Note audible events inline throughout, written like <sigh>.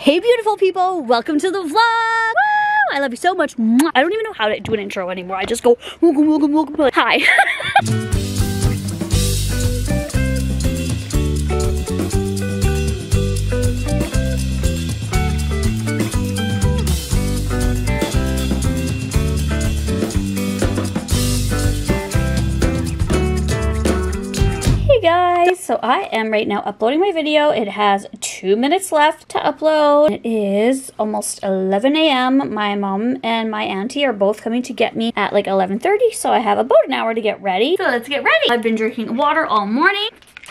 Hey beautiful people, welcome to the vlog. Woo! I love you so much. I don't even know how to do an intro anymore. I just go, welcome, welcome, welcome. Hi. <laughs> Hey guys, so I am right now uploading my video. It has two minutes left to upload. It is almost 11 a.m. My mom and my auntie are both coming to get me at like 11.30, so I have about an hour to get ready. So let's get ready. I've been drinking water all morning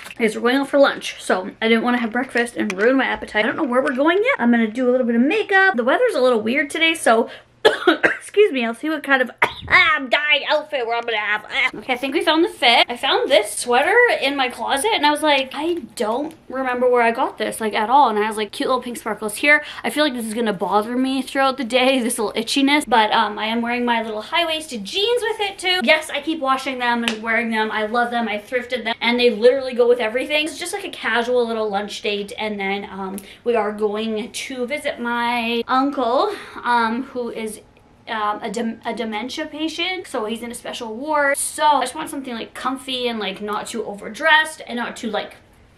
because we're going out for lunch. So I didn't want to have breakfast and ruin my appetite. I don't know where we're going yet. I'm going to do a little bit of makeup. The weather's a little weird today, so <coughs> <coughs> excuse me, I'll see what kind of <coughs> ah, dyed outfit where I'm gonna have. <coughs> Okay, I think we found the fit. I found this sweater in my closet and I was like, I don't remember where I got this, like at all. And I was like, cute little pink sparkles here. I feel like this is gonna bother me throughout the day, this little itchiness, but um, I am wearing my little high-waisted jeans with it too. Yes, I keep washing them and wearing them. I love them, I thrifted them, and they literally go with everything. It's just like a casual little lunch date, and then um, we are going to visit my uncle, um, who is um, a, a dementia patient, so he's in a special ward. So I just want something like comfy and like not too overdressed and not too like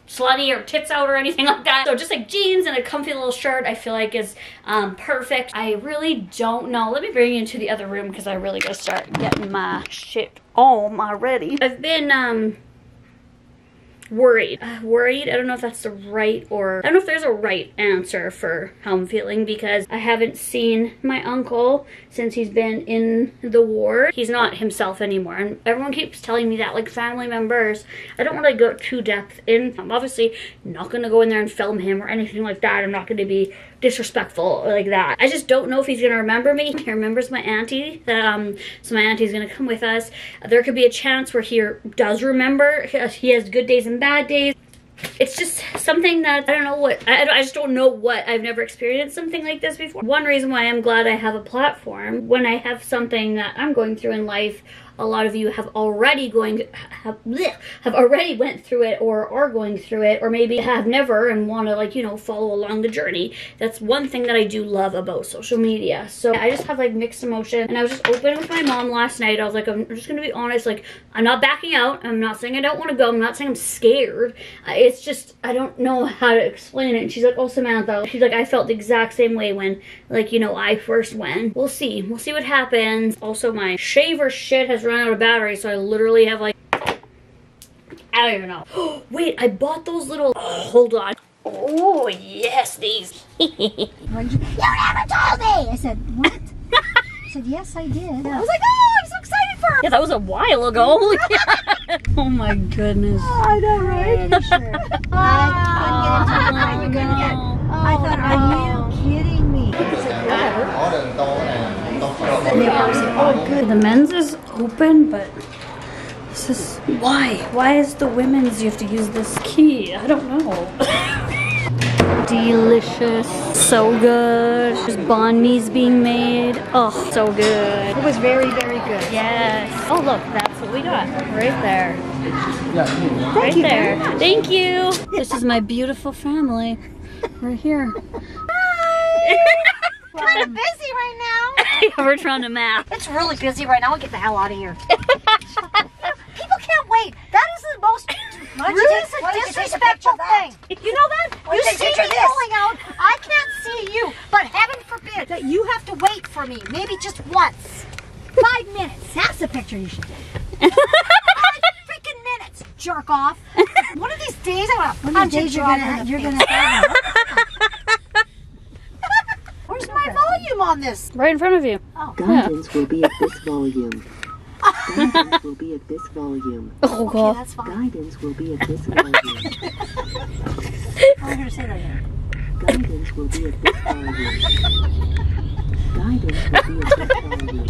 slutty or tits out or anything <laughs> like that. So just like jeans and a comfy little shirt I feel like is um, perfect. I really don't know. Let me bring you into the other room because I really gotta start getting my shit on already. I've been um, worried. Uh, worried, I don't know if that's the right or, I don't know if there's a right answer for how I'm feeling because I haven't seen my uncle since he's been in the ward. He's not himself anymore and everyone keeps telling me that like family members. I don't want to go too depth in. I'm obviously not going to go in there and film him or anything like that. I'm not going to be disrespectful like that. I just don't know if he's gonna remember me. <laughs> He remembers my auntie, um, so my auntie's gonna come with us. There could be a chance where he does remember. He has good days and bad days. It's just something that I don't know what, I, I just don't know what. I've never experienced something like this before. One reason why I'm glad I have a platform when I have something that I'm going through in life a lot of you have already going have, bleh, have already went through it or are going through it or maybe have never and want to like you know follow along the journey. That's one thing that i do love about social media. So i just have like mixed emotion and i was just open with my mom last night. I was like i'm just gonna be honest like i'm not backing out. I'm not saying i don't want to go. I'm not saying i'm scared. It's just i don't know how to explain it. And she's like oh samantha. She's like i felt the exact same way when like you know i first went. We'll see. We'll see what happens. Also my shaver shit has run out of battery, so I literally have like, I don't even know. <gasps> Wait, I bought those little, oh, <gasps> hold on. Oh, yes, these. <laughs> you never told me! I said, what? I said, yes, I did. <laughs> I was like, oh, I'm so excited for her. Yeah, that was a while ago. <laughs> oh my goodness. Oh, I know, right? sure. I, I'm gonna get, oh, I thought, are you kidding me? Oh, good. The men's is open, but this is why? Why is the women's you have to use this key? I don't know. <laughs> Delicious. So good. There's banh mi's being made. Oh, so good. It was very, very good. Yes. Oh, look, that's what we got right there. Thank right you. there. Thank you. This is my beautiful family. We're here. <laughs> <laughs> kind of busy right now. <laughs> We're trying to map. It's really busy right now. I'll get the hell out of here. <laughs> People can't wait. That is the most rude, disrespectful thing. You know that? You see me going out. I can't see you, but heaven forbid that you have to wait for me. Maybe just once. Five minutes. That's the picture you should get. Five freaking minutes. Jerk off. One of these days I'm gonna One of these days you're gonna you're gonna have Where's my volume on this? Right in front of you. Oh. Guidance will be at this volume. <laughs> Guidance will be at this volume. Oh, Okay, God. that's fine. Guidance will be at this <laughs> volume. Oh, I'm gonna say that again. Guidance will be at this volume. Guidance will be at this volume.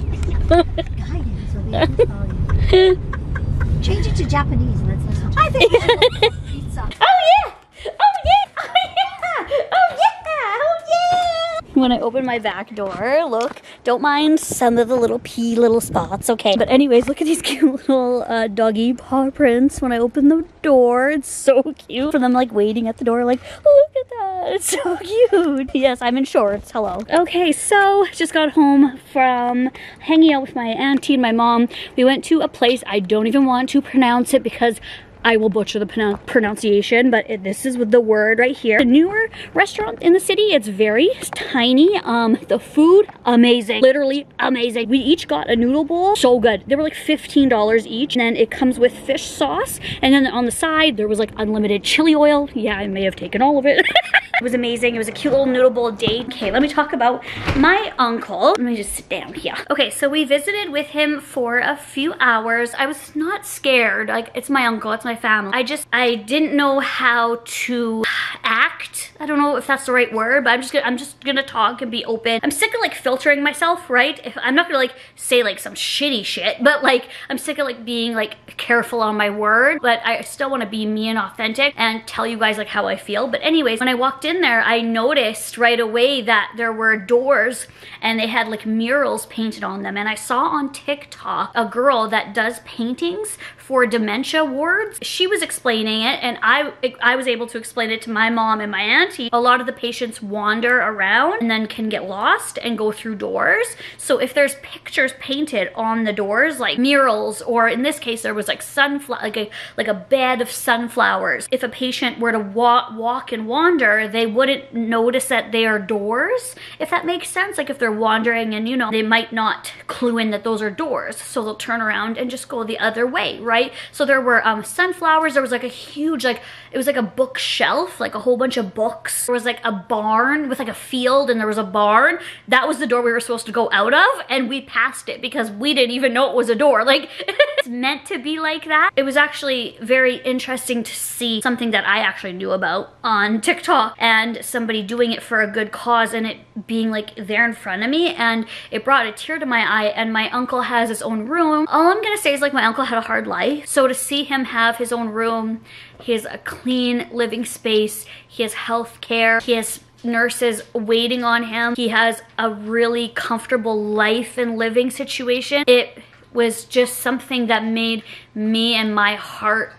Guidance will be at this volume. <laughs> Change it to Japanese. Let's listen. I think we should go for pizza. Oh yeah! Oh yeah! Oh yeah! Oh yeah! Oh yeah! When I open my back door, look, don't mind some of the little pee little spots, okay? But anyways, look at these <laughs> cute little uh, doggy paw prints when I open the door. It's so cute. For them like waiting at the door like, look at that. It's so <laughs> cute. Yes, I'm in shorts. Hello. Okay, so just got home from hanging out with my auntie and my mom. We went to a place I don't even want to pronounce it because I will butcher the pronunciation, but it, this is the word right here. The newer restaurant in the city, it's very tiny. Um, the food, amazing, literally amazing. We each got a noodle bowl, so good. They were like $15 each, and then it comes with fish sauce, and then on the side, there was like unlimited chili oil. Yeah, I may have taken all of it. <laughs> it was amazing. It was a cute little noodle bowl date. Okay, let me talk about my uncle. Let me just sit down here. Okay, so we visited with him for a few hours. I was not scared. Like, it's my uncle, it's my family. I just, I didn't know how to act. I don't know if that's the right word, but I'm just gonna, I'm just gonna talk and be open. I'm sick of like filtering myself, right? If I'm not gonna like say like some shitty shit, but like I'm sick of like being like careful on my word, but I still wanna be me and authentic and tell you guys like how I feel. But anyways, when I walked in there, I noticed right away that there were doors and they had like murals painted on them. And I saw on TikTok a girl that does paintings for dementia wards. She was explaining it and I, I was able to explain it to my mom and my auntie. A lot of the patients wander around and then can get lost and go through doors. So if there's pictures painted on the doors, like murals, or in this case, there was like sunflower, like a, like a bed of sunflowers. If a patient were to walk, walk and wander, they wouldn't notice that they are doors, if that makes sense. Like if they're wandering and you know, they might not clue in that those are doors. So they'll turn around and just go the other way, right? Right? So there were um, sunflowers. There was like a huge, like, it was like a bookshelf, like a whole bunch of books. There was like a barn with like a field and there was a barn. That was the door we were supposed to go out of and we passed it because we didn't even know it was a door. <laughs> Like, it's meant to be like that. It was actually very interesting to see something that I actually knew about on TikTok and somebody doing it for a good cause and it being like there in front of me and it brought a tear to my eye and my uncle has his own room. All I'm gonna say is like my uncle had a hard life so to see him have his own room, he has a clean living space, he has health care, he has nurses waiting on him, he has a really comfortable life and living situation. It was just something that made me and my heart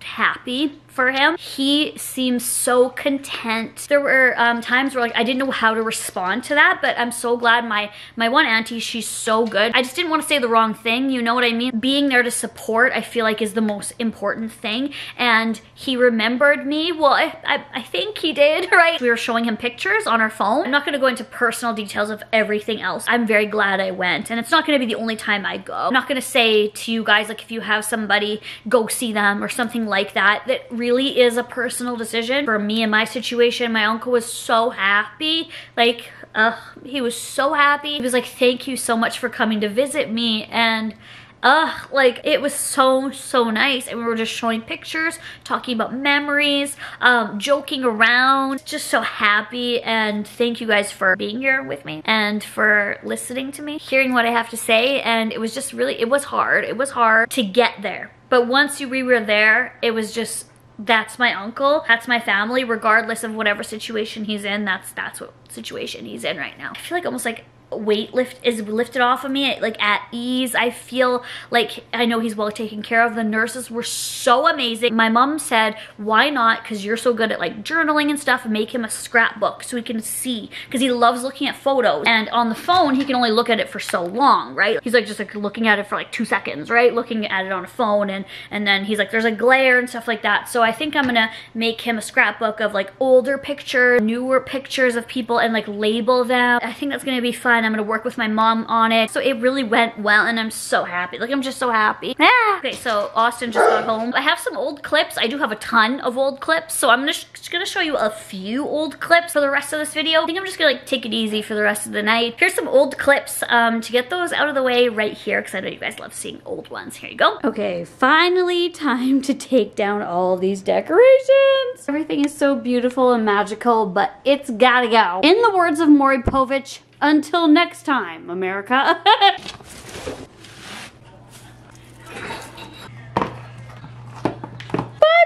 happy for him. He seems so content. There were um, times where like I didn't know how to respond to that, but I'm so glad my, my one auntie, she's so good. I just didn't want to say the wrong thing, you know what I mean? Being there to support, I feel like is the most important thing. And he remembered me. Well, I, I, I think he did, <laughs> right? We were showing him pictures on our phone. I'm not gonna go into personal details of everything else. I'm very glad I went. And it's not gonna be the only time I go. I'm not gonna say to you guys, like if you have somebody, go see them or something like that. That really really is a personal decision. For me and my situation, my uncle was so happy. Like, uh, he was so happy. He was like, thank you so much for coming to visit me. And Ugh, like it was so, so nice. And we were just showing pictures, talking about memories, um, joking around, just so happy. And thank you guys for being here with me and for listening to me, hearing what I have to say. And it was just really, it was hard. It was hard to get there. But once we were there, it was just that's my uncle that's my family regardless of whatever situation he's in that's that's what situation he's in right now. I feel like almost like weight lift is lifted off of me like at ease. I feel like i know he's well taken care of. The nurses were so amazing. My mom said why not? Because you're so good at like journaling and stuff make him a scrapbook so he can see. Because he loves looking at photos. And on the phone he can only look at it for so long right? He's like just like looking at it for like two seconds right? Looking at it on a phone and and then he's like there's a glare and stuff like that. So i think i'm gonna make him a scrapbook of like older pictures newer pictures of people and like label them. I think that's gonna be fun I'm gonna work with my mom on it. So it really went well and I'm so happy. Like I'm just so happy. Ah. Okay, so Austin just got home. I have some old clips. I do have a ton of old clips. So I'm just gonna show you a few old clips for the rest of this video. I think I'm just gonna like take it easy for the rest of the night. Here's some old clips um, to get those out of the way right here because I know you guys love seeing old ones. Here you go. Okay, finally time to take down all these decorations. Everything is so beautiful and magical, but it's gotta go. In the words of Maury Povich, until next time, America. <laughs> Bye,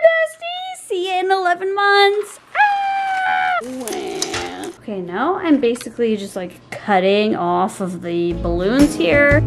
besties. See you in 11 months. Ah! Okay, now I'm basically just like cutting off of the balloons here.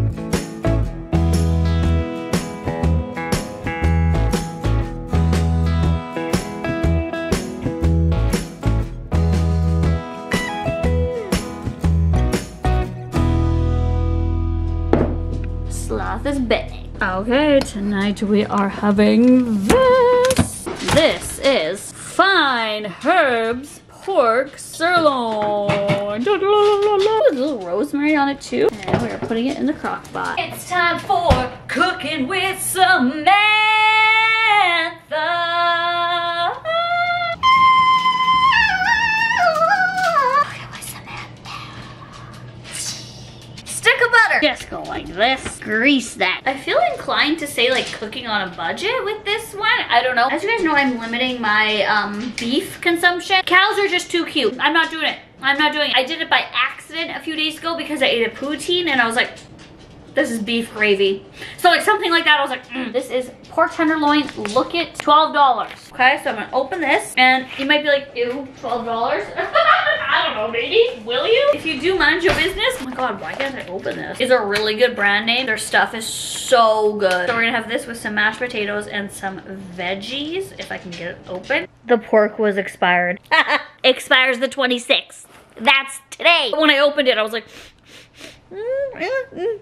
This bag. Okay, tonight we are having this. This is Fine Herbs pork sirloin. Da, da, da, A little rosemary on it too. And we're putting it in the crock pot. It's time for cooking with Samantha. Butter. Just go like this. Grease that. I feel inclined to say like cooking on a budget with this one. I don't know. As you guys know, I'm limiting my um, beef consumption. Cows are just too cute. I'm not doing it. I'm not doing it. I did it by accident a few days ago because I ate a poutine and I was like, this is beef gravy. So like something like that, I was like, mm, this is pork tenderloin, look it, $12. Okay, so I'm gonna open this and you might be like, ew, $12? <laughs> I don't know, maybe, will you? If you do mind your business, oh my God, why can't I open this? It's a really good brand name. Their stuff is so good. So we're gonna have this with some mashed potatoes and some veggies, if I can get it open. The pork was expired. <laughs> Expires the 26th. That's today. When I opened it, I was like,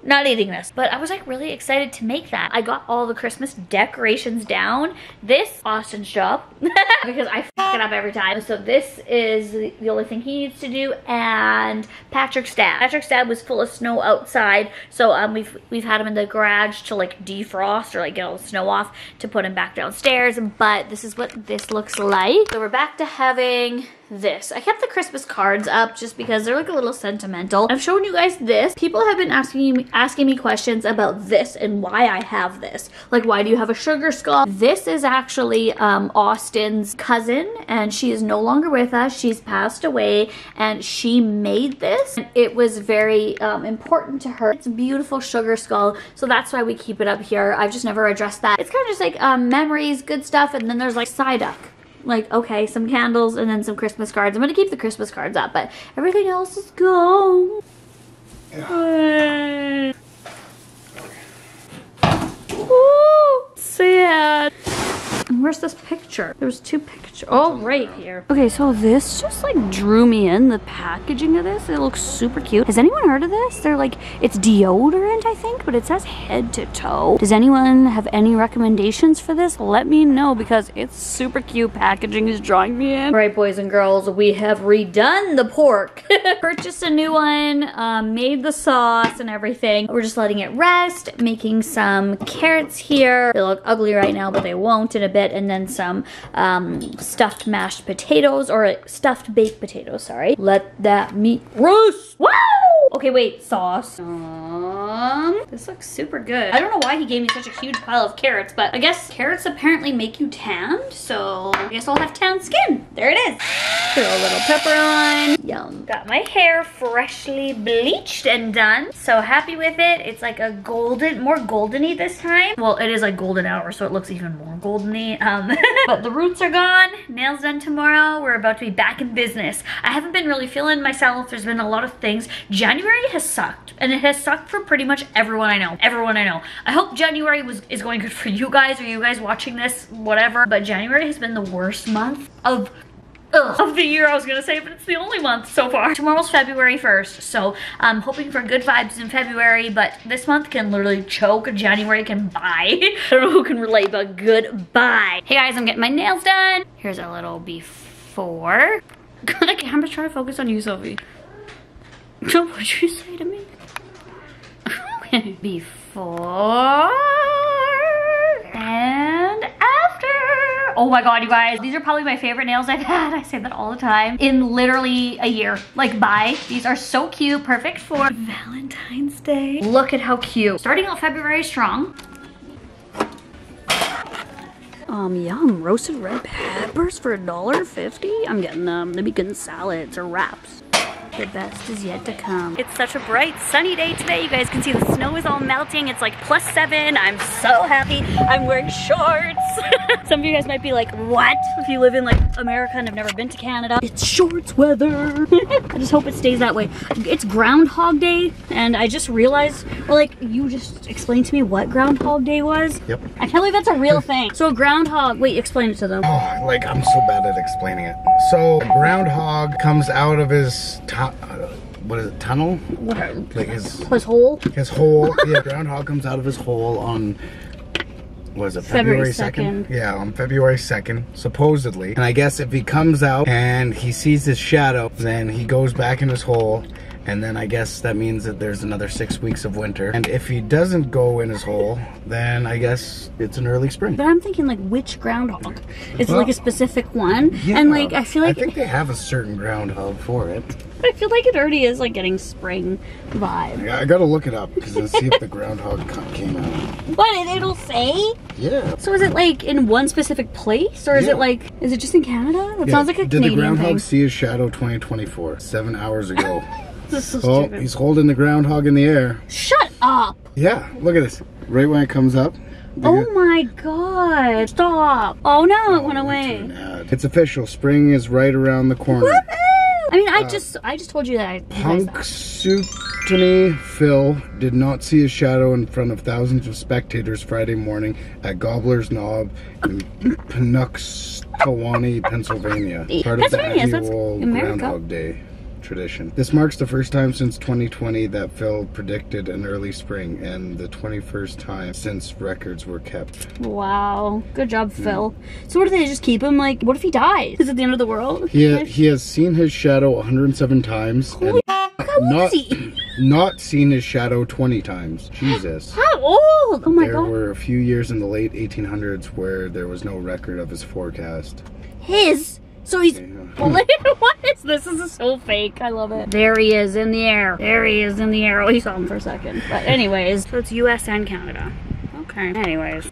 not eating this. But I was like really excited to make that. I got all the Christmas decorations down. This, Austin's <laughs> job, because I fuck it up every time. So this is the only thing he needs to do. And Patrick's dad. Patrick's dad was full of snow outside. So um, we've, we've had him in the garage to like defrost or like get all the snow off to put him back downstairs. But this is what this looks like. So we're back to having this. I kept the Christmas cards up just because they're like a little sentimental. I've shown you guys this. People have been asking me asking me questions about this and why I have this. Like why do you have a sugar skull? This is actually um, Austin's cousin and she is no longer with us. She's passed away and she made this. And it was very um, important to her. It's a beautiful sugar skull so that's why we keep it up here. I've just never addressed that. It's kind of just like um, memories, good stuff and then there's like Psyduck like okay some candles and then some christmas cards. I'm gonna keep the christmas cards up but everything else is gone. Yeah. Ooh, sad where's this picture? There's two pictures. Oh, right here. Okay, so this just like drew me in, the packaging of this. It looks super cute. Has anyone heard of this? They're like, it's deodorant, I think, but it says head to toe. Does anyone have any recommendations for this? Let me know because it's super cute. Packaging is drawing me in. All right, boys and girls, we have redone the pork. <laughs> Purchased a new one, um, made the sauce and everything. We're just letting it rest, making some carrots here. They look ugly right now, but they won't in a bit and then some um, stuffed mashed potatoes or stuffed baked potatoes, sorry. Let that meat roast. Wow! Okay, wait, sauce. Um, this looks super good. I don't know why he gave me such a huge pile of carrots, but I guess carrots apparently make you tanned, so I guess I'll have tanned skin. There it is. Throw a little pepper on. Yum. Got my hair freshly bleached and done. So happy with it. It's like a golden, more goldeny this time. Well, it is like golden hour, so it looks even more goldeny. Um, <laughs> but the roots are gone. Nails done tomorrow. We're about to be back in business. I haven't been really feeling myself. There's been a lot of things. January has sucked, and it has sucked for pretty much everyone I know. Everyone I know. I hope January was is going good for you guys, or you guys watching this, whatever. But January has been the worst month of Ugh, of the year I was gonna say, but it's the only month so far. Tomorrow's February 1st, so I'm hoping for good vibes in February, but this month can literally choke. January can bye. I don't know who can relate, but goodbye. Hey guys, I'm getting my nails done. Here's a little before. <laughs> the camera's trying to focus on you, Sophie. <laughs> What'd you say to me? <laughs> Before and. Oh my god, you guys. These are probably my favorite nails I've had. <laughs> I say that all the time. In literally a year. Like, bye. These are so cute. Perfect for Valentine's Day. Look at how cute. Starting out February strong. Um, yum. Roasted red peppers for $1.50. I'm getting them. They'd be good in salads or wraps. The best is yet to come. It's such a bright, sunny day today. You guys can see the snow is all melting. It's like plus seven. I'm so happy. I'm wearing shorts. <laughs> Some of you guys might be like, what? If you live in like America and have never been to Canada. It's shorts weather. <laughs> I just hope it stays that way. It's Groundhog Day and I just realized, well, like you just explained to me what Groundhog Day was. Yep. I can't believe that's a real <laughs> thing. So a groundhog, wait, explain it to them. Oh, like I'm so bad at explaining it. So a groundhog comes out of his top, what is it? Tunnel? What? Like his His hole? his hole. Yeah, groundhog comes out of his hole on. what is it February February 2nd? 2nd. Yeah, on February 2nd, supposedly. And I guess if he comes out and he sees his shadow, then he goes back in his hole. And then I guess that means that there's another six weeks of winter. And if he doesn't go in his hole, then I guess it's an early spring. But I'm thinking like which groundhog? Is it Well, like a specific one? Yeah, And like I feel like I think they have a certain groundhog for it. I feel like it already is like getting spring vibe. Yeah, I gotta look it up because let's see if the groundhog came out. What, it'll say. Yeah. So is it like in one specific place, or is Yeah. it like is it just in Canada? That Yeah, sounds like a Did the groundhog thing. see his shadow 2024? Seven hours ago. <laughs> This is so oh, stupid. he's holding the groundhog in the air. Shut up! Yeah, look at this. Right when it comes up. Oh my god! Stop! Oh no, it went Oh, away. it's. It's official. Spring is right around the corner. I mean, Uh, I just I just told you that. I, Punxsutawney Phil did not see his shadow in front of thousands of spectators Friday morning at Gobbler's Knob in Pennsylvania, Pennsylvania. Part of the annual America. Groundhog Day tradition. This marks the first time since 2020 that Phil predicted an early spring and the 21st time since records were kept. Wow, good job, hmm. Phil. So what do they just keep him? Like, what if he dies? Is it the end of the world? He, uh, he has seen his shadow 107 times and How not, he? not seen his shadow 20 times. Jesus. <gasps> How old? Oh my there god. There were a few years in the late 1800s where there was no record of his forecast. His. So he's. <laughs> what is this? This is so fake. I love it. There he is in the air. There he is in the air. Oh, you saw him for a second. But anyways, so it's U.S. and Canada. Okay. Anyways.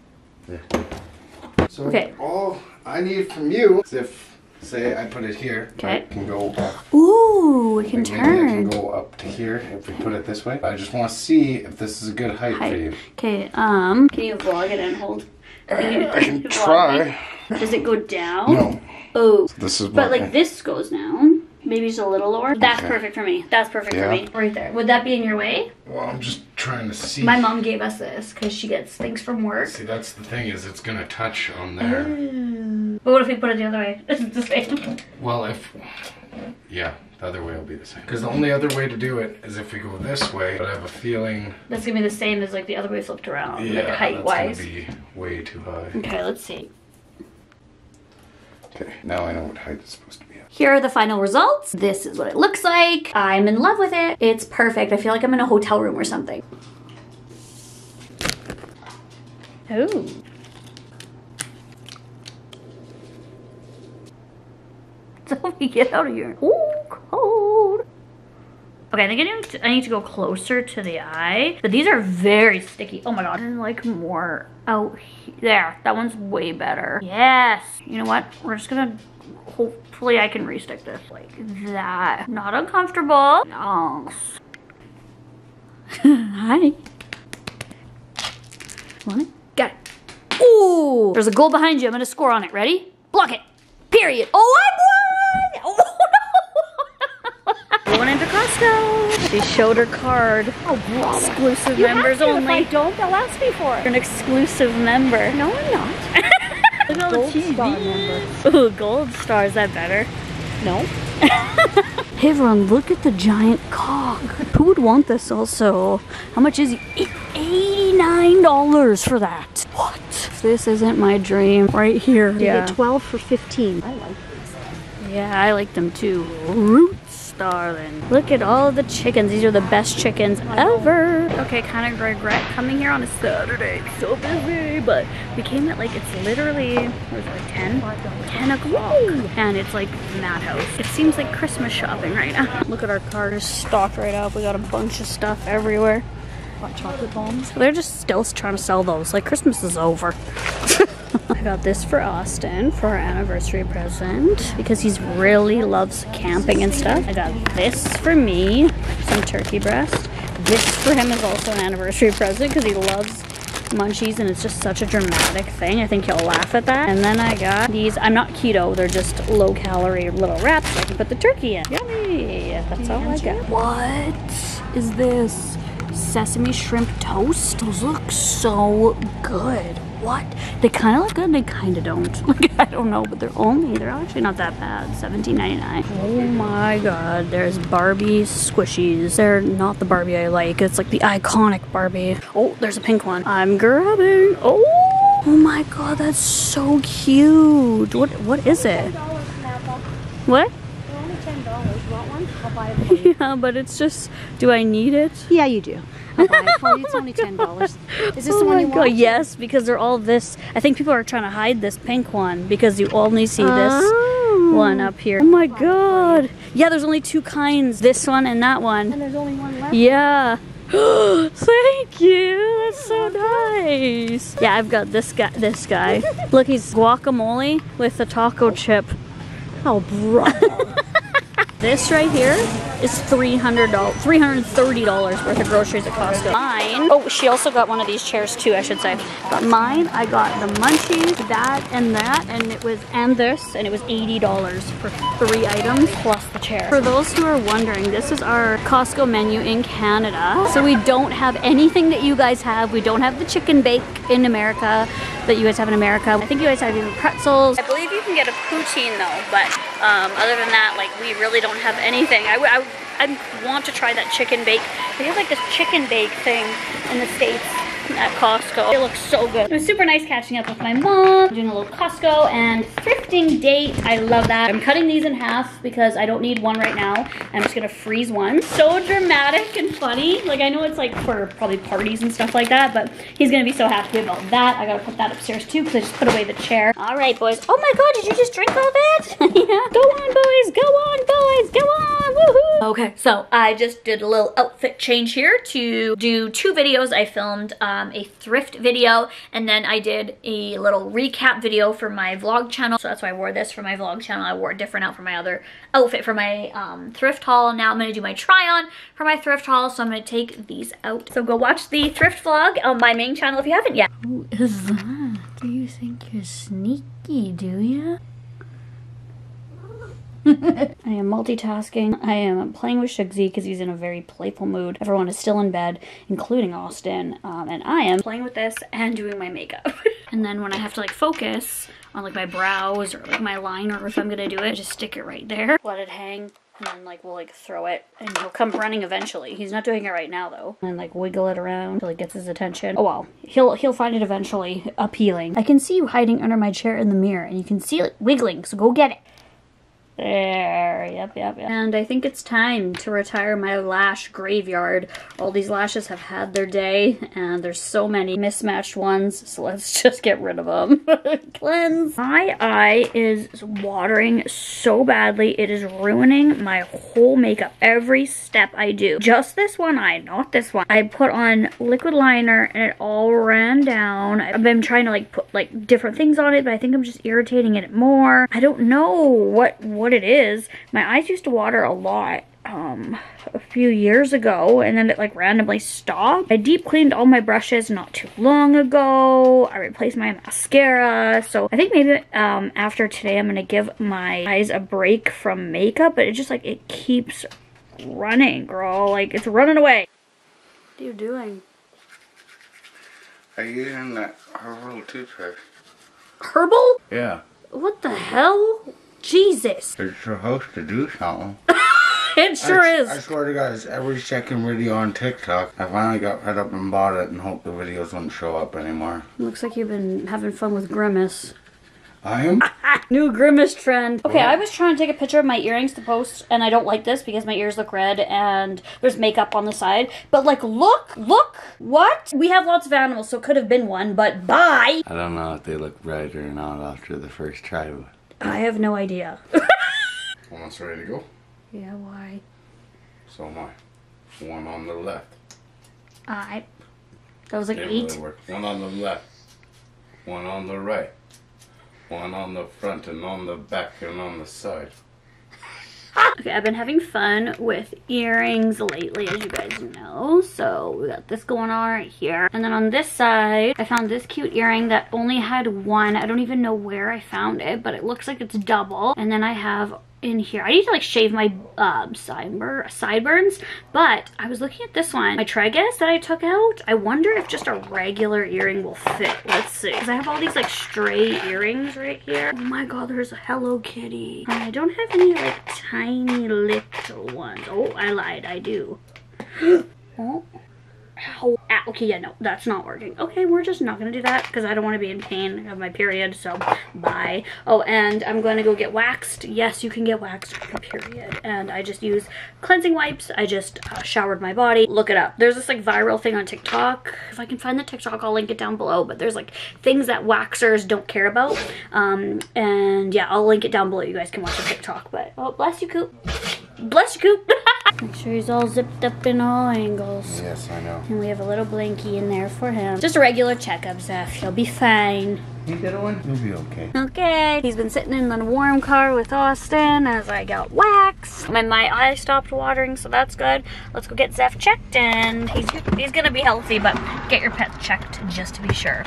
So Okay. all I need from you is if, say, I put it here, Okay. it can go up. Ooh, it can Maybe it can turn. go up to here if we put it this way. I just want to see if this is a good height, for you. Okay. Um. Can you vlog it and hold? Can you, I can try. Does it go down? No, Oh. this is But my- like this goes down. Maybe just a little lower. That's Okay. perfect for me. That's perfect Yeah. for me. Right there. Would that be in your way? Well, I'm just trying to see. My mom gave us this because she gets things from work. See, that's the thing is it's gonna touch on there. Oh. But what if we put it the other way? <laughs> It's the same. Well, if yeah, the other way will be the same. Because the only other way to do it is if we go this way. But I have a feeling, That's gonna be the same as like the other way flipped around, yeah, like height that's wise. gonna be way too high. Okay, let's see. Okay, now I know what height it's supposed to be at. Here are the final results. This is what it looks like. I'm in love with it. It's perfect. I feel like I'm in a hotel room or something. Ooh. So we get out of here. Ooh, cold. Okay, I think I need, to, I need to go closer to the eye. But these are very sticky. Oh my god. And like more out he- there. That one's way better. Yes. You know what? We're just gonna hopefully I can restick this like that. Not uncomfortable. Nice. <laughs> Hi. What? Got it. Ooh. There's a goal behind you. I'm gonna score on it. Ready? Block it. Period. Oh, I! Went into Costco. She showed her card. Oh, Exclusive You members have to. only. If I don't, they'll ask me for You're an exclusive member. No, I'm not. <laughs> Look at all Gold TV. star member. Ooh, gold star. Is that better? No. <laughs> Hey everyone, look at the giant cock. Who would want this also? How much is it? $89 for that. What? This isn't my dream. Right here. You get 12 for 15. I like these. Yeah, I like them too. Roots, darling. Look at all the chickens. These are the best chickens ever. Okay, kind of regret coming here on a Saturday. It's so busy, but we came at like, it's literally, what is it, like 10? 10 o'clock. And it's like madhouse. It seems like Christmas shopping right now. <laughs> Look at our car just stocked right up. We got a bunch of stuff everywhere. Hot chocolate bombs. They're just still trying to sell those. Like Christmas is over. <laughs> I got this for Austin for our anniversary present because he's really loves camping and stuff. I got this for me, some turkey breast. This for him is also an anniversary present because he loves munchies and it's just such a dramatic thing. I think he'll laugh at that. And then I got these. I'm not keto. They're just low calorie little wraps. I can put the turkey in. Yummy. That's all I got. What is this? Sesame shrimp toast? Those look so good. What? They kind of look good and they kind of don't. <laughs> Like, I don't know, but they're only, they're actually not that bad. $17.99. Oh my god, there's Barbie squishies. They're not the Barbie I like. It's like the iconic Barbie. Oh, there's a pink one. I'm grabbing. Oh, oh my god, that's so cute. What, what is it? What? $10. Want one? I'll buy <laughs> it. Yeah, but it's just, do I need it? Yeah, you do. I'll buy it for you. It's only ten dollars. <laughs> Is this the one oh you God, want? yes, because they're all this. I think people are trying to hide this pink one because you only see this Oh. one up here. Oh my god. Yeah, there's only two kinds. This one and that one. And there's only one left. Yeah. <gasps> Thank you. That's so nice. <laughs> Yeah, I've got this guy. This guy. Look, he's guacamole with a taco chip. Oh, bravo. <laughs> This right here is $300, $330 worth of groceries at Costco. Mine, oh, she also got one of these chairs too, I should say. But mine, I got the munchies, that and that, and it was, and this, and it was $80 for three items plus chair. For those who are wondering, this is our Costco menu in Canada. So we don't have anything that you guys have. We don't have the chicken bake in America that you guys have in America. I think you guys have even pretzels. I believe you can get a poutine though, but um, other than that, like we really don't have anything. I, I, I want to try that chicken bake. They have like this chicken bake thing in the States at Costco. It looks so good. It was super nice catching up with my mom, doing a little Costco and thrifting date. I love that. I'm cutting these in half because I don't need one right now. I'm just gonna freeze one. So dramatic and funny. Like I know it's like for probably parties and stuff like that, but he's gonna be so happy about that. I gotta put that upstairs too because I just put away the chair. All right, boys. Oh my God, did you just drink all that? <laughs> yeah. Go on, boys. Go on, boys. Go on. Woohoo. Okay, so I just did a little outfit change here to do two videos. I filmed uh, um, a thrift video and then I did a little recap video for my vlog channel. So that's why I wore this for my vlog channel. I wore a different out for my other outfit for my um, thrift haul. Now I'm gonna do my try on for my thrift haul. So I'm gonna take these out. So go watch the thrift vlog on my main channel if you haven't yet. Who is that? Do you think you're sneaky, do you? <laughs> I am multitasking. I am playing with Shugsy because he's in a very playful mood. Everyone is still in bed, including Austin. Um, and I am playing with this and doing my makeup. <laughs> and then when I have to like focus on like my brows or like my liner, or if I'm gonna do it, just stick it right there. Let it hang. And then like we'll like throw it and he'll come running eventually. He's not doing it right now though. And like wiggle it around until it gets his attention. Oh well, he'll he'll find it eventually appealing. I can see you hiding under my chair in the mirror and you can see it wiggling, so go get it. There, yep, yep, yep. And I think it's time to retire my lash graveyard. All these lashes have had their day, and there's so many mismatched ones, so let's <laughs> just get rid of them. <laughs> Cleanse. My eye is watering so badly. It is ruining my whole makeup. Every step I do. Just this one eye, not this one. I put on liquid liner, and it all ran down. I've been trying to like put like different things on it, but I think I'm just irritating it more. I don't know what what it is. My eyes used to water a lot um a few years ago and then it like randomly stopped. I deep cleaned all my brushes not too long ago. I replaced my mascara. So I think maybe um after today I'm gonna give my eyes a break from makeup, but it just like it keeps running, girl. Like it's running away. What are you doing? Are you using that herbal toothpaste? Herbal? Yeah. What the hell? Jesus. It's supposed to do something. <laughs> It sure I, is. I swear to God, it's every second video on TikTok. I finally got fed up and bought it and hope the videos wouldn't show up anymore. Looks like you've been having fun with Grimace. I am? <laughs> New Grimace trend. Okay, I was trying to take a picture of my earrings to post, and I don't like this because my ears look red and there's makeup on the side. But like, look, look, what? We have lots of animals, so it could have been one, but bye. I don't know if they look right or not after the first try. I have no idea. <laughs> Almost ready to go. yeah, why? So am I. One on the left. I. That was like eight. really. One on the left. One on the right. One on the front and on the back and on the side. Okay, I've been having fun with earrings lately, as you guys know. So we got this going on right here. And then on this side, I found this cute earring that only had one. I don't even know where I found it, but it looks like it's double. And then I have in here. I need to like shave my um, sideburn, sideburns, but I was looking at this one. My tragus that I took out, I wonder if just a regular earring will fit. Let's see. Because I have all these like stray earrings right here. Oh my god, there's a Hello Kitty. I don't have any like tiny little ones. Oh, I lied. I do. <gasps> oh. Ow. Ah, okay, yeah, no, that's not working. Okay, we're just not gonna do that because I don't want to be in pain of my period, so bye. Oh, and I'm gonna go get waxed. Yes, you can get waxed period. And I just use cleansing wipes. I just uh, showered my body. Look it up. There's this like viral thing on TikTok. If I can find the TikTok, I'll link it down below. But there's like things that waxers don't care about. Um, and yeah, I'll link it down below. You guys can watch the TikTok. But oh, bless you, Coop. Bless you, Coop. <laughs> Make sure he's all zipped up in all angles. Yes, I know. And we have a little blankie in there for him. Just a regular checkup, Zeph. He'll be fine. You did one? You'll be okay. Okay. He's been sitting in the warm car with Austin as I got wax. My, my eye stopped watering, so that's good. Let's go get Zeph checked and he's, he's gonna be healthy, but get your pet checked just to be sure.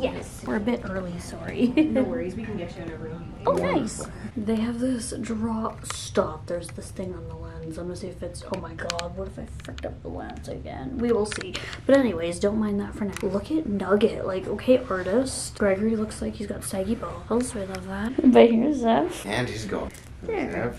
Yes. We're a bit early, sorry. No worries, <laughs> we can get you in a room. Oh, nice. They have this drop. Stop. There's this thing on the lens. I'm gonna see if it's. Oh my god, what if I fricked up the lens again? We will see. But, anyways, don't mind that for now. Look at Nugget. Like, okay, artist. Gregory looks like he's got saggy balls. We love that. But here's Zeph. And he's going. There.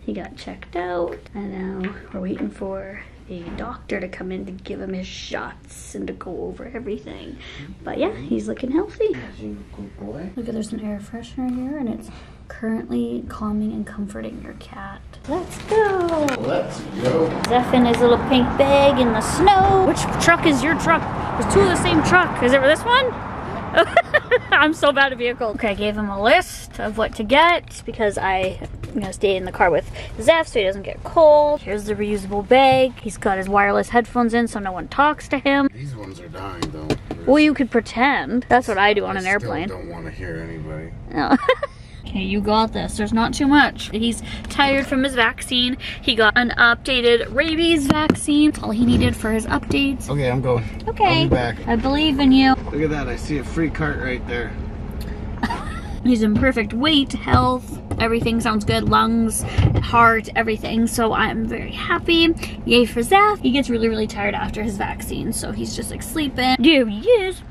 He got checked out. And now we're waiting for a doctor to come in to give him his shots and to go over everything. But yeah, he's looking healthy. Good boy. Look at there's an air freshener here and it's currently calming and comforting your cat. Let's go. Let's go. Zeph in his little pink bag in the snow. Which truck is your truck? There's two of the same truck. Is it this one? <laughs> I'm so bad at vehicles. Okay, I gave him a list of what to get because I am gonna stay in the car with Zeph so he doesn't get cold. Here's the reusable bag. He's got his wireless headphones in so no one talks to him. These ones are dying though. Well, you could pretend. That's what I do on I an still airplane. don't want to hear anybody. No. Oh. <laughs> Okay, you got this. There's not too much. He's tired from his vaccine. He got an updated rabies vaccine. That's all he needed for his updates. Okay, I'm going. Okay. I'll be back. I believe in you. Look at that. I see a free cart right there. He's in perfect weight, health, everything sounds good, lungs, heart, everything. So I'm very happy. Yay for Zeph. He gets really, really tired after his vaccine, so he's just like sleeping. There he is.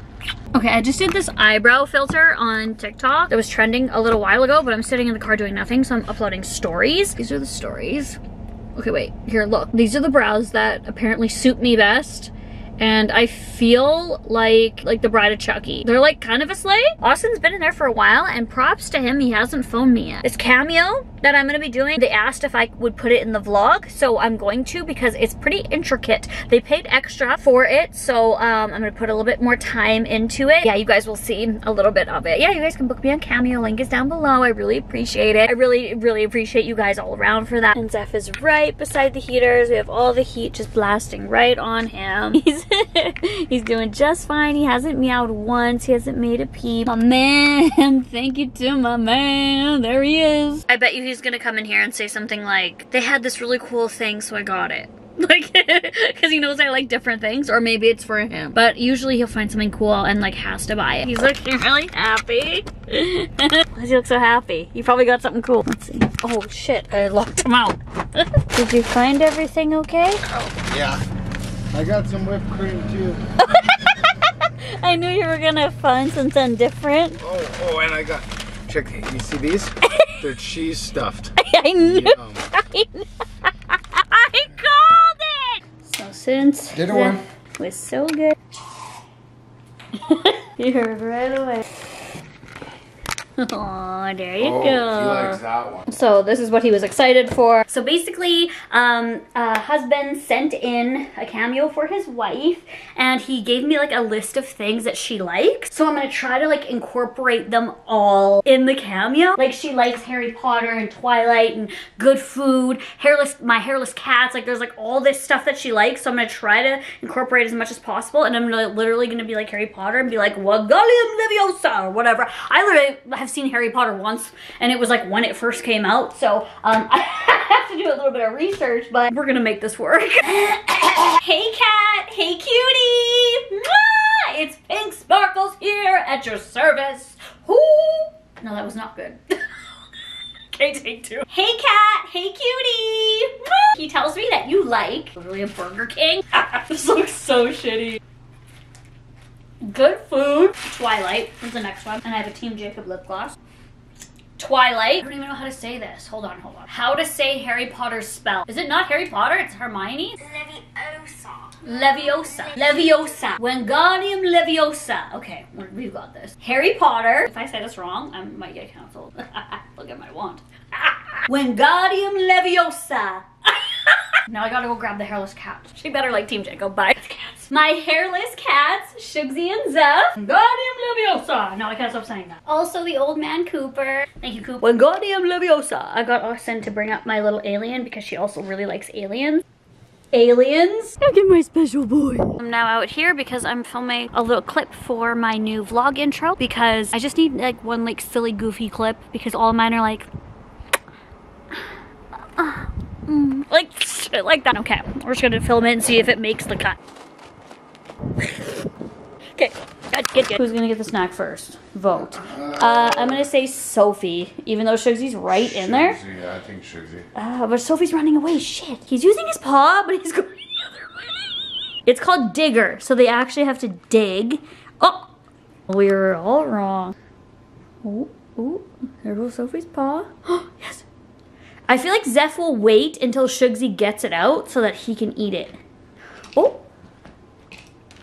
Okay, I just did this eyebrow filter on TikTok that was trending a little while ago, but I'm sitting in the car doing nothing, so I'm uploading stories. These are the stories. Okay, wait, here, look. These are the brows that apparently suit me best. And I feel like like the bride of Chucky. They're like kind of a slay. Austin's been in there for a while and props to him, he hasn't phoned me yet. It's cameo that I'm gonna be doing, they asked if I would put it in the vlog, so I'm going to because it's pretty intricate. They paid extra for it, so um, I'm gonna put a little bit more time into it. Yeah, you guys will see a little bit of it. Yeah, you guys can book me on Cameo, link is down below. I really appreciate it. I really, really appreciate you guys all around for that. And Zeph is right beside the heaters. We have all the heat just blasting right on him. <laughs> He's, <laughs> he's doing just fine. He hasn't meowed once. He hasn't made a peep. My man, <laughs> thank you to my man. There he is. I bet you he's gonna come in here and say something like, they had this really cool thing, so I got it. <laughs> Like, <laughs> because he knows I like different things, or maybe it's for him. But usually he'll find something cool and like has to buy it. He's looking <laughs> really happy. Why does he look so happy? He probably got something cool. Let's see. Oh shit, I locked him out. Did you find everything okay? Oh, yeah. I got some whipped cream too. I knew you were gonna find something different. Oh, oh, and I got. Check. You see these? <laughs> They're cheese stuffed. <laughs> I knew. Yum. <laughs> I, knew. I called it. So since Did the- one. was so good, you heard right away. <laughs> Oh, there you Oh, go. he likes that one. So this is what he was excited for. So basically, um, a husband sent in a cameo for his wife, and he gave me like a list of things that she likes. So I'm gonna try to like incorporate them all in the cameo. Like she likes Harry Potter and Twilight and good food, hairless, my hairless cats. Like there's like all this stuff that she likes. So I'm gonna try to incorporate as much as possible, and I'm literally gonna be like Harry Potter and be like Wingardium Leviosa or whatever. I literally have seen Harry Potter once, and it was like when it first came out. So um, <laughs> I have to do a little bit of research, but we're gonna make this work. <laughs> hey cat, hey cutie, it's PiinkSparkles here at your service. Whoo! No, that was not good. <laughs> okay, take two. Hey cat, hey cutie. He tells me that you like literally a Burger King. this looks so shitty. Good food. Twilight is the next one. And I have a Team Jacob lip gloss. Twilight. I don't even know how to say this. Hold on, hold on. How to say Harry Potter's spell. Is it not Harry Potter? It's Hermione? Leviosa. Leviosa. Leviosa. Wingardium Leviosa. Okay, we- we've got this. Harry Potter. If I say this wrong, I might get canceled. <laughs> Look at my wand. <laughs> Wingardium Leviosa. Now I gotta go grab the hairless cat. She better like Team Jacob. Bye. Cats. My hairless cats, Shugsy and Zeph. Wingardium Leviosa. Now I can't stop saying that. Also the old man Cooper. Thank you, Cooper. When Wingardium Leviosa. I got Austin to bring up my little alien because she also really likes aliens aliens. Look at my special boy. I'm now out here because I'm filming a little clip for my new vlog intro because I just need like one like silly goofy clip because all of mine are like <sighs> mm, like shit like that. Okay, we're just gonna film it and see if it makes the cut. <laughs> okay, good, good, good. Who's gonna get the snack first? Vote. Uh, I'm gonna say Sophie, even though Shugsy's right in there. Shugsy, Yeah, I think Shugsy. Uh, but Sophie's running away. Shit. He's using his paw, but he's <laughs> going the other way. It's called digger, so they actually have to dig. Oh, we are all wrong. Oh, oh, there goes Sophie's paw. Oh, <gasps> yes. I feel like Zeph will wait until Shugsy gets it out so that he can eat it. Oh.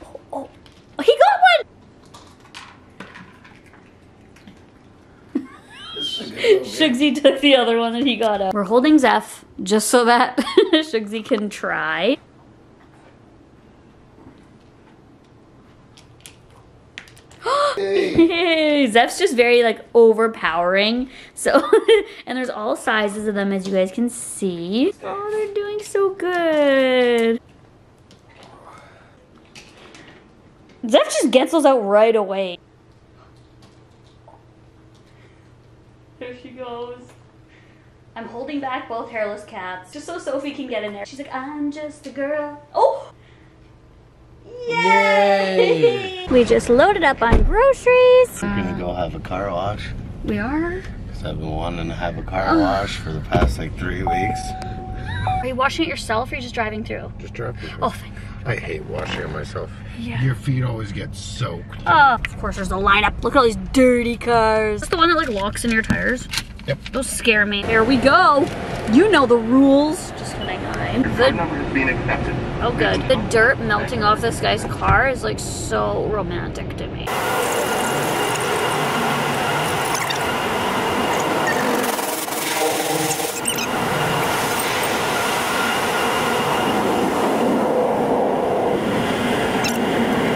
Oh, oh. he got one! Shugsy took the other one that he got out. We're holding Zeph just so that <laughs> Shugsy can try. Hey, <laughs> Zeph's just very like overpowering. So, <laughs> and there's all sizes of them as you guys can see. Oh, they're doing so good. Zeph just gets those out right away. There she goes. I'm holding back both hairless cats just so Sophie can get in there. She's like, I'm just a girl. Oh! Yay! We just loaded up on groceries. We're gonna go have a car wash. We are. Cause I've been wanting to have a car wash for the past like three weeks. Are you washing it yourself or are you just driving through? Just driving through. Oh, thank I hate washing it myself. Yeah. Your feet always get soaked. Oh, of course there's a lineup. Look at all these dirty cars. That's the one that like locks in your tires. Yep. Those scare me. There we go. You know the rules. Just kidding. I'm the number has been accepted. Oh, good. The dirt melting off this guy's car is like so romantic to me.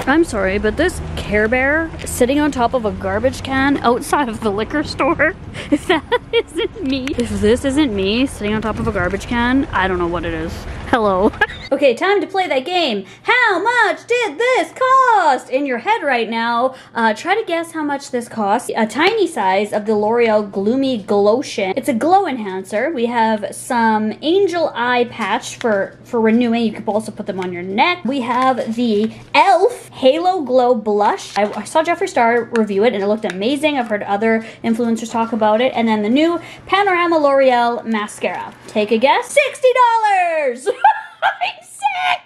I'm sorry, but this Care Bear sitting on top of a garbage can outside of the liquor store, <laughs> if that isn't me, if this isn't me sitting on top of a garbage can, I don't know what it is. Hello. <laughs> okay, time to play that game. How much did this cost? In your head right now, uh, try to guess how much this cost. A tiny size of the L'Oreal Lumi Glotion. It's a glow enhancer. We have some angel eye patch for, for renewing. You could also put them on your neck. We have the e.l.f. Halo Glow Blush. I, I saw Jeffree Star review it and it looked amazing. I've heard other influencers talk about it. And then the new Panorama L'Oreal Mascara. Take a guess. $60! <laughs> <laughs> Sick!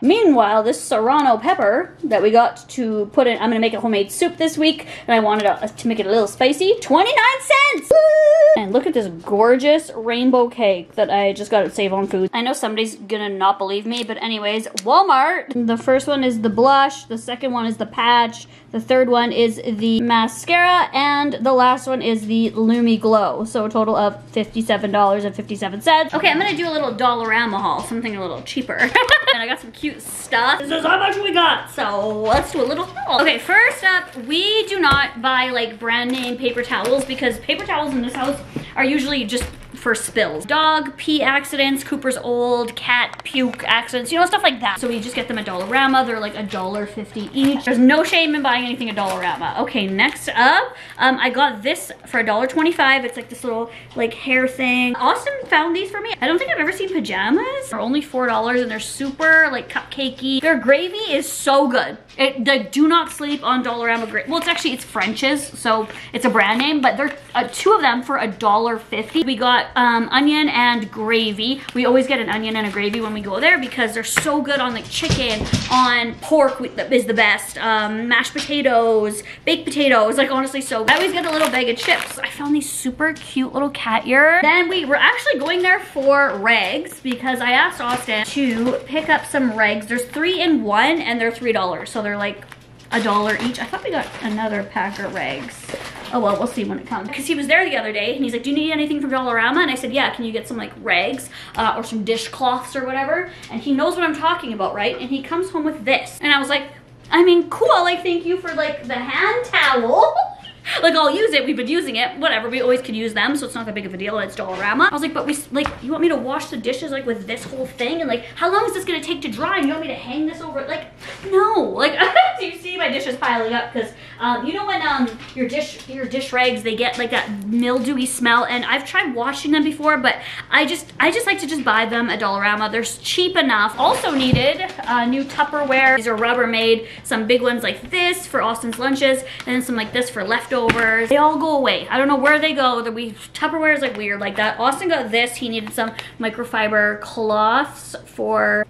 Meanwhile, this serrano pepper that we got to put in, I'm gonna make a homemade soup this week, and I wanted to make it a little spicy. 29 cents! Woo! And look at this gorgeous rainbow cake that I just got at Save on Foods. I know somebody's gonna not believe me, but anyways, Walmart. The first one is the blush, the second one is the patch, the third one is the mascara, and the last one is the Lumi Glow. So a total of $57.57. Okay, I'm gonna do a little Dollarama haul, something a little cheaper. <laughs> and I got some cute stuff. This is how much we got, so let's do a little haul. Okay, first up, we do not buy like brand name paper towels because paper towels in this house are usually just for spills. Dog pee accidents, Cooper's old, cat puke accidents, you know, stuff like that. So we just get them at Dollarama. They're like a dollar fifty each. There's no shame in buying anything at Dollarama. Okay, next up, um, I got this for a dollar twenty-five. It's like this little like hair thing. Austin found these for me. I don't think I've ever seen pajamas. They're only $4 and they're super like cupcakey. Their gravy is so good. It, the do not sleep on Dollarama gravy. Well, it's actually, it's French's, so it's a brand name, but they're uh, two of them for a dollar fifty. We got um, onion and gravy. We always get an onion and a gravy when we go there because they're so good on like chicken, on pork is the best, um, mashed potatoes, baked potatoes, like honestly so I always get a little bag of chips. I found these super cute little cat ear. Then we were actually going there for rags because I asked Austin to pick up some rags. There's three in one and they're $3. So they're like a dollar each. I thought we got another pack of rags. Oh well, we'll see when it comes. Because he was there the other day and he's like, do you need anything from Dollarama? And I said, yeah, can you get some like rags uh, or some dishcloths or whatever? And he knows what I'm talking about, right? And he comes home with this. And I was like, I mean, cool, like thank you for like the hand towel. <laughs> <laughs> like I'll use it, we've been using it, whatever, we always can use them, so it's not that big of a deal, it's Dollarama. I was like, but we, like, you want me to wash the dishes like with this whole thing? And like, how long is this gonna take to dry? And you want me to hang this over? Like, no, <laughs> like, <laughs> do you see my dishes piling up? Because um, you know when um, your dish, your dish rags, they get like that mildewy smell, and I've tried washing them before, but I just, I just like to just buy them at Dollarama. They're cheap enough. Also needed uh, new Tupperware. These are Rubbermaid, some big ones like this for Austin's lunches, and then some like this for leftovers leftovers. They all go away. I don't know where they go. The we Tupperware is like weird like that. Austin got this. He needed some microfiber cloths for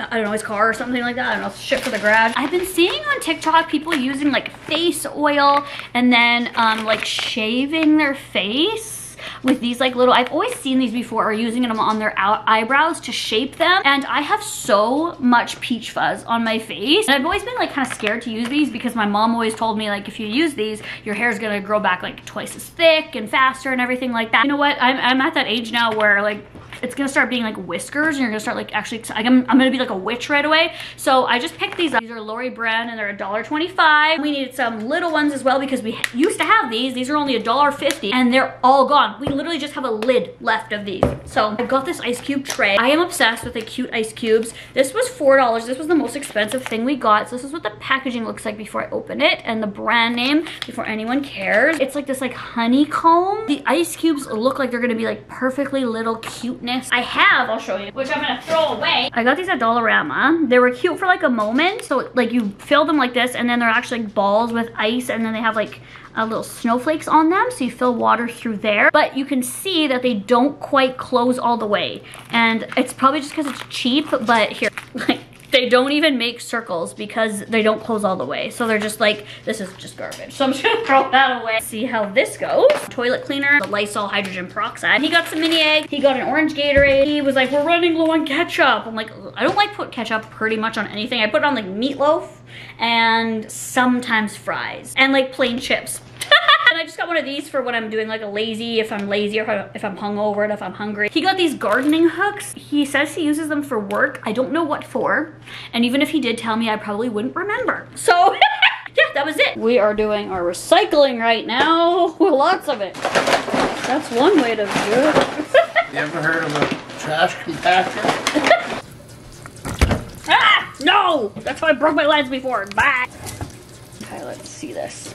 I don't know, his car or something like that. I don't know, shit for the garage. I've been seeing on TikTok people using like face oil and then um, like shaving their face with these like little, I've always seen these before or using them on their eyebrows to shape them. And I have so much peach fuzz on my face. And I've always been like kind of scared to use these because my mom always told me like if you use these, your hair is gonna grow back like twice as thick and faster and everything like that. You know what, I'm, I'm at that age now where like it's gonna start being like whiskers and you're gonna start like actually like I'm, I'm gonna be like a witch right away. So I just picked these up. These are Lori Brand and they're $1.25 we needed some little ones as well because we used to have these. These are only $1.50 and they're all gone. We literally just have a lid left of these. So I got this ice cube tray. I am obsessed with the cute ice cubes. This was $4 this was the most expensive thing we got. So this is what the packaging looks like before I open it and the brand name before anyone cares. It's like this like honeycomb. The ice cubes look like they're gonna be like perfectly little cute I have, I'll show you, which I'm gonna throw away. I got these at Dollarama. They were cute for like a moment. So like you fill them like this and then they're actually like balls with ice and then they have like uh, little snowflakes on them so you fill water through there but you can see that they don't quite close all the way and it's probably just because it's cheap but here <laughs> like they don't even make circles because they don't close all the way. So they're just like, this is just garbage. So I'm just gonna throw that away. See how this goes. Toilet cleaner, the Lysol hydrogen peroxide. He got some mini egg. He got an orange Gatorade. He was like, we're running low on ketchup. I'm like, I don't like put ketchup pretty much on anything. I put it on like meatloaf and sometimes fries and like plain chips. And I just got one of these for when I'm doing like a lazy, if I'm lazy or if I'm hungover and if I'm hungry. He got these gardening hooks. He says he uses them for work. I don't know what for. And even if he did tell me, I probably wouldn't remember. So <laughs> yeah, that was it. We are doing our recycling right now. <laughs> Lots of it. That's one way to do it. <laughs> you ever heard of a trash compactor? ah! No! That's why I broke my legs before. Bye! Okay, let's see this.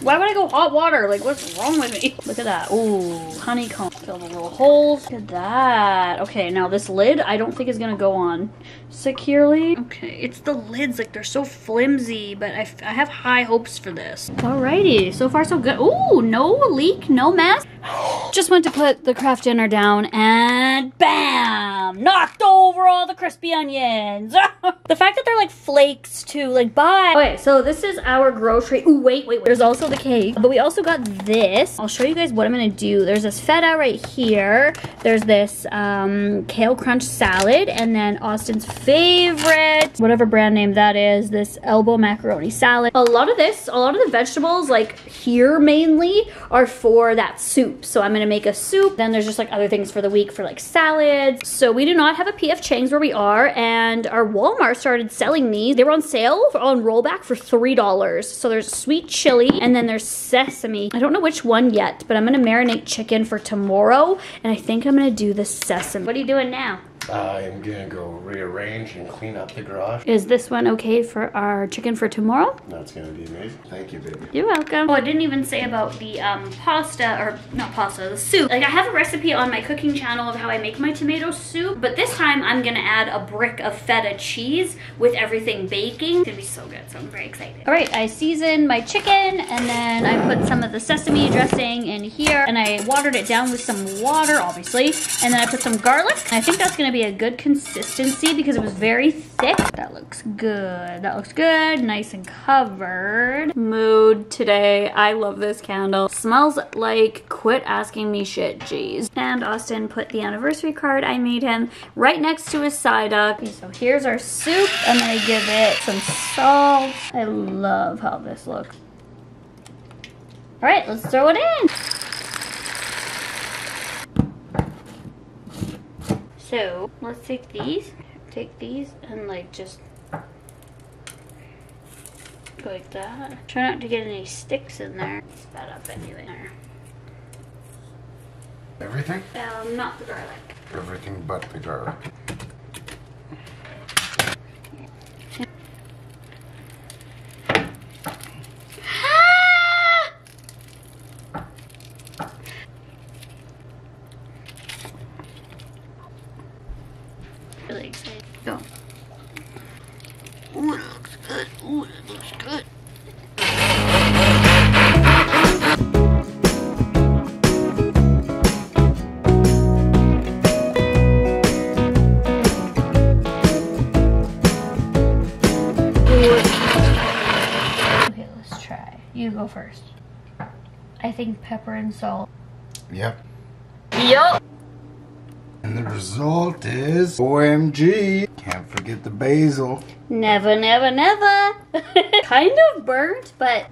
Why would I go hot water? Like, what's wrong with me? <laughs> Look at that. Ooh, honeycomb. Fill the little holes. Look at that. Okay, now this lid, I don't think is gonna go on securely. Okay, it's the lids. Like, they're so flimsy, but I, I have high hopes for this. Alrighty, so far so good. Ooh, no leak, no mess. <gasps> Just went to put the Kraft Dinner down and bam! Knocked over all the crispy onions. <laughs> the fact that they're like flakes too, like bye. Okay, so this is our grocery. Ooh, wait, wait, wait. There's also the cake, but we also got this. I'll show you guys what I'm gonna do. There's this feta right here. There's this um, kale crunch salad, and then Austin's favorite, whatever brand name that is, this elbow macaroni salad. A lot of this, a lot of the vegetables like here mainly are for that soup. So I'm gonna make a soup. Then there's just like other things for the week for like salads. So we do not have a PF Where we are and our Walmart started selling these. They were on sale on rollback for $3. So there's sweet chili and then there's sesame. I don't know which one yet, but I'm gonna marinate chicken for tomorrow and I think I'm gonna do the sesame. What are you doing now? I'm gonna go rearrange and clean up the garage. Is this one okay for our chicken for tomorrow? That's gonna be amazing. Thank you, baby. You're welcome. Oh, I didn't even say about the um, pasta, or not pasta, the soup. Like I have a recipe on my cooking channel of how I make my tomato soup, but this time I'm gonna add a brick of feta cheese with everything baking. It's gonna be so good, so I'm very excited. All right, I seasoned my chicken and then I put some of the sesame dressing in here and I watered it down with some water, obviously, and then I put some garlic. I think that's gonna be a good consistency because it was very thick. That looks good. That looks good. Nice and covered. Mood today. I love this candle. Smells like quit asking me shit, jeez. And Austin put the anniversary card I made him right next to his side duck. So here's our soup. I'm gonna give it some salt. I love how this looks. All right, let's throw it in. So let's take these, take these and like just go like that. Try not to get any sticks in there. Spat up anyway. Everything? Um, not the garlic. Everything but the garlic. Go first. I think pepper and salt. Yep. Yup. And the result is OMG. Can't forget the basil. Never, never, never. <laughs> kind of burnt, but.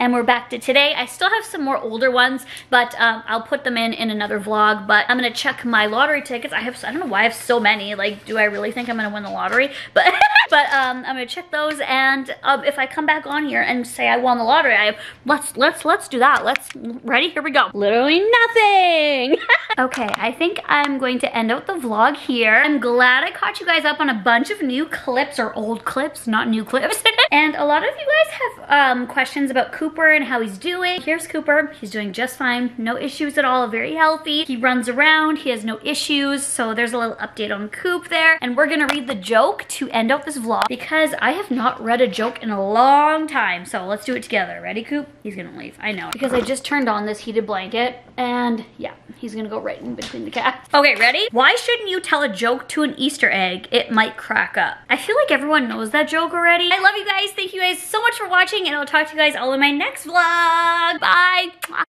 And we're back to today. I still have some more older ones, but um, I'll put them in in another vlog. But I'm gonna check my lottery tickets. I have, I don't know why I have so many. Like, do I really think I'm gonna win the lottery? But, <laughs> but um, I'm gonna check those. And um, if I come back on here and say I won the lottery, I let's let's let's do that. Let's ready? Here we go. Literally nothing. <laughs> okay, I think I'm going to end out the vlog here. I'm glad I caught you guys up on a bunch of new clips or old clips, not new clips. <laughs> and a lot of you guys have um, questions about Cooper and how he's doing. Here's Cooper. He's doing just fine. No issues at all. Very healthy. He runs around. He has no issues. So there's a little update on Coop there. And we're gonna read the joke to end out this vlog because I have not read a joke in a long time. So let's do it together. Ready, Coop? He's gonna leave. I know. Because I just turned on this heated blanket and yeah, he's gonna go right in between the cats. Okay, ready? Why shouldn't you tell a joke to an Easter egg? It might crack up. I feel like everyone knows that joke already. I love you guys. Thank you guys so much for watching and I'll talk to you guys all in my next vlog. Bye.